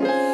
you